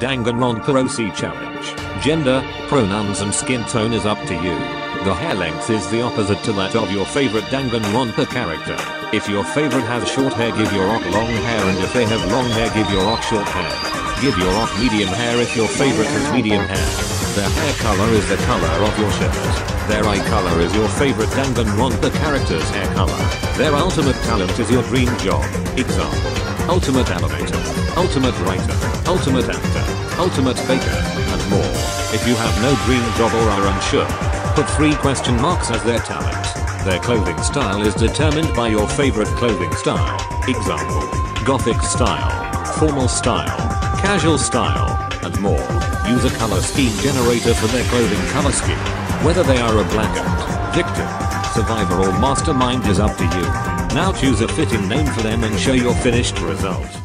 Danganronpa OC challenge. Gender, pronouns and skin tone is up to you. The hair length is the opposite to that of your favorite Danganronpa character. If your favorite has short hair give your Ock long hair and if they have long hair give your Ock short hair. Give your Ock medium hair if your favorite has medium hair. Their hair color is the color of your shirt. Their eye color is your favorite Danganronpa character's hair color. Their ultimate talent is your dream job. Example. Ultimate animator. Ultimate writer. Ultimate actor. Ultimate baker. And more. If you have no dream job or are unsure, put three question marks as their talent. Their clothing style is determined by your favorite clothing style. Example. Gothic style. Formal style. Casual style. And more. Use a color scheme generator for their clothing color scheme. Whether they are a blackened, victim, survivor or mastermind is up to you. Now choose a fitting name for them and show your finished result.